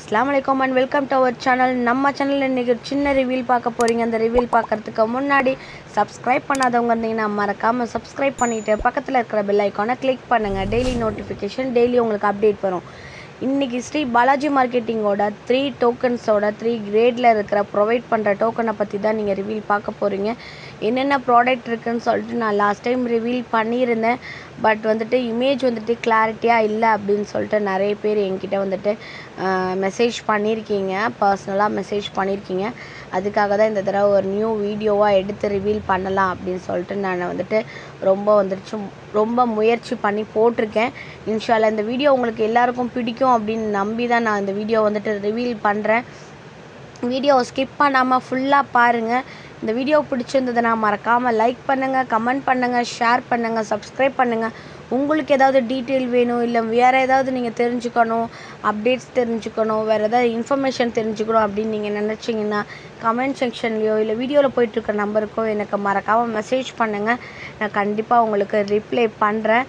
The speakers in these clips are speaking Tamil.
அஸ்லாம் வலைக்கம் and welcome to our channel நம்ம சேனலில் இன்றைக்கி ஒரு சின்ன ரிவீல் பார்க்க போகிறீங்க அந்த ரிவீல் பார்க்குறதுக்கு முன்னாடி சப்ஸ்கிரைப் பண்ணாதவங்க இருந்தீங்கன்னா மறக்காமல் சப்ஸ்கிரைப் பண்ணிவிட்டு பக்கத்தில் இருக்கிற பெல் ஐக்கானை கிளிக் பண்ணுங்கள் டெய்லி நோட்டிஃபிகேஷன் டெய்லி உங்களுக்கு அப்டேட் வரும். இன்றைக்கி ஸ்ரீ பாலாஜி மார்க்கெட்டிங்கோட த்ரீ டோக்கன்ஸோட த்ரீ கிரேடில் இருக்கிற ப்ரொவைட் பண்ணுற டோக்கனை பற்றி தான் நீங்கள் ரிவீல் பார்க்க போகிறீங்க என்னென்ன ப்ராடக்ட் இருக்குன்னு சொல்லிட்டு நான் லாஸ்ட் டைம் ரிவீல் பண்ணியிருந்தேன். பட் வந்துட்டு இமேஜ் வந்துட்டு கிளாரிட்டியாக இல்லை அப்படின்னு சொல்லிட்டு நிறைய பேர் என்கிட்ட வந்துட்டு மெசேஜ் பண்ணியிருக்கீங்க. பர்சனலாக மெசேஜ் பண்ணியிருக்கீங்க. அதுக்காக தான் இந்த தடவை ஒரு நியூ வீடியோவாக எடுத்து ரிவீல் பண்ணலாம் அப்படின்னு சொல்லிட்டு நான் வந்துட்டு ரொம்ப வந்துட்டு ரொம்ப முயற்சி பண்ணி போட்டிருக்கேன். இன்ஷால்லா இந்த வீடியோ உங்களுக்கு எல்லாருக்கும் பிடிக்கும் அப்படின்னு நம்பி தான் நான் இந்த வீடியோ வந்துட்டு ரிவீல் பண்ணுறேன் வீடியோவை ஸ்கிப் பண்ணாமல் ஃபுல்லாக பாருங்கள் இந்த வீடியோ பிடிச்சிருந்ததுன்னா மறக்காமல் லைக் பண்ணுங்கள் கமெண்ட் பண்ணுங்கள் ஷேர் பண்ணுங்கள் சப்ஸ்கிரைப் பண்ணுங்கள் உங்களுக்கு ஏதாவது டீட்டெயில் வேணும் இல்லை வேறு ஏதாவது நீங்கள் தெரிஞ்சுக்கணும் அப்டேட்ஸ் தெரிஞ்சுக்கணும் வேறு ஏதாவது இன்ஃபர்மேஷன் தெரிஞ்சுக்கணும் அப்படின்னு நீங்கள் நினச்சிங்கன்னா கமெண்ட் செக்ஷன்லேயோ இல்லை வீடியோவில் போயிட்டுருக்க நம்பருக்கோ எனக்கு மறக்காமல் மெசேஜ் பண்ணுங்கள் நான் கண்டிப்பாக உங்களுக்கு ரிப்ளை பண்ணுறேன்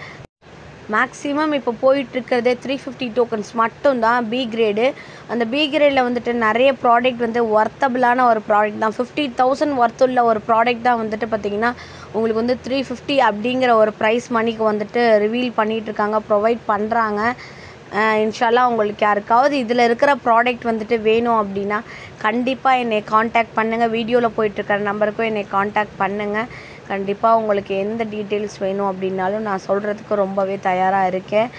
மேக்ஸிமம் இப்போ போயிட்டுருக்கிறதே த்ரீ ஃபிஃப்டி டோக்கன்ஸ் மட்டும்தான் பி கிரேடு அந்த பி கிரேடில் வந்துட்டு நிறைய ப்ராடக்ட் வந்து ஒர்த்தபிளான ஒரு ப்ராடக்ட் தான். ஃபிஃப்டி தௌசண்ட் ஒர்த்துள்ள ஒரு ப்ராடக்ட் தான் வந்துட்டு பார்த்திங்கன்னா உங்களுக்கு வந்து த்ரீ ஃபிஃப்டி அப்படிங்கிற ஒரு ப்ரைஸ் மணிக்கு வந்துட்டு ரிவீல் பண்ணிகிட்ருக்காங்க ப்ரொவைட் பண்ணுறாங்க இன்ஷால்லா உங்களுக்கு யாருக்காவது இதில் இருக்கிற ப்ராடக்ட் வந்துட்டு வேணும் அப்படின்னா கண்டிப்பாக என்னை காண்டாக்ட் பண்ணுங்கள் வீடியோவில் போயிட்டுருக்கிற நம்பருக்கும் என்னை காண்டாக்ட் பண்ணுங்கள் கண்டிப்பாக உங்களுக்கு எந்த டீட்டெயில்ஸ் வேணும் அப்படின்னாலும் நான் சொல்கிறதுக்கு ரொம்பவே தயாராக இருக்கேன்.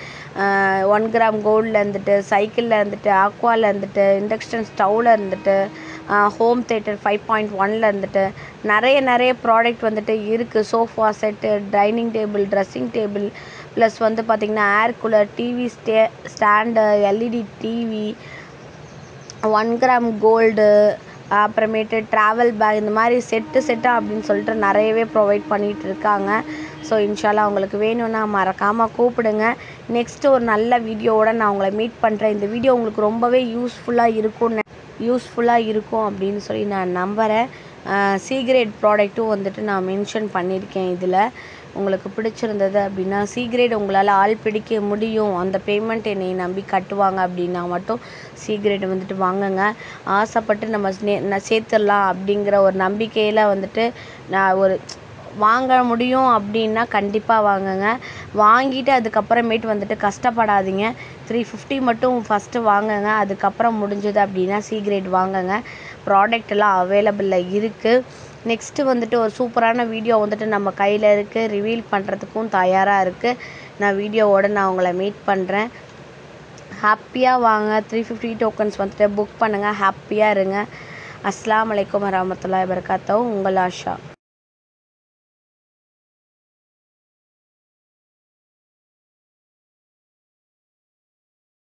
ஒன் கிராம் கோல்டில் இருந்துட்டு சைக்கிளில் இருந்துட்டு ஆக்வாவில் இருந்துட்டு இண்டக்ஷன் ஸ்டவ்வில் இருந்துட்டு ஹோம் தேட்டர் ஃபைவ் பாயிண்ட் ஒனில் இருந்துட்டு நிறைய நிறைய ப்ராடக்ட் வந்துட்டு இருக்குது sofa set dining table dressing table plus வந்து பார்த்திங்கன்னா air cooler TV stay stand LED TV one gram gold அப்புறமேட்டு ட்ராவல் பேக் இந்த மாதிரி செட்டு செட்டாக அப்படின்னு சொல்லிட்டு நிறையவே ப்ரொவைட் பண்ணிகிட்டு இருக்காங்க. ஸோ இன்ஷால்லா உங்களுக்கு வேணும்னா மறக்காமல் கூப்பிடுங்க. நெக்ஸ்ட்டு ஒரு நல்ல வீடியோவோட நான் உங்களை மீட் பண்ணுறேன் இந்த வீடியோ உங்களுக்கு ரொம்பவே யூஸ்ஃபுல்லாக இருக்கும்னு யூஸ்ஃபுல்லாக இருக்கும் அப்படின்னு சொல்லி நான் நம்புகிறேன் சீக்ரெட் ப்ராடக்ட்டும் வந்துட்டு நான் மென்ஷன் பண்ணியிருக்கேன் இதில். உங்களுக்கு பிடிச்சிருந்தது அப்படின்னா சீக்ரெட் உங்களால் ஆள் பிடிக்க முடியும். அந்த பேமெண்ட் என்னை நம்பி கட்டுவாங்க அப்படின்னா மட்டும் சீக்ரெட் வந்துட்டு வாங்குங்க. ஆசைப்பட்டு நம்ம சேர்த்துடலாம் அப்படிங்கிற ஒரு நம்பிக்கையில் வந்துட்டு நான் ஒரு வாங்க முடியும் அப்படின்னா கண்டிப்பாக வாங்குங்க. வாங்கிட்டு அதுக்கப்புறமேட்டு வந்துட்டு கஷ்டப்படாதீங்க. த்ரீ ஃபிஃப்டி மட்டும் ஃபஸ்ட்டு வாங்குங்க. அதுக்கப்புறம் முடிஞ்சது அப்படின்னா சீக்ரெட் வாங்குங்க. ப்ராடக்ட் எல்லாம் அவைலபிளில் இருக்குது நெக்ஸ்ட்டு வந்துட்டு ஒரு சூப்பரான வீடியோ வந்துட்டு நம்ம கையில் இருக்குது ரிவீல் பண்ணுறதுக்கும் தயாராக இருக்குது நான் வீடியோவோடு நான் உங்களை மீட் பண்ணுறேன் ஹாப்பியாக வாங்க. த்ரீ ஃபிஃப்டி டோக்கன்ஸ் வந்துட்டு புக் பண்ணுங்கள் ஹாப்பியாக இருங்க. அஸ்லாம் வலைக்கம் வரமத்துல்லா வரகாத்தோ உங்கள் ஆஷா.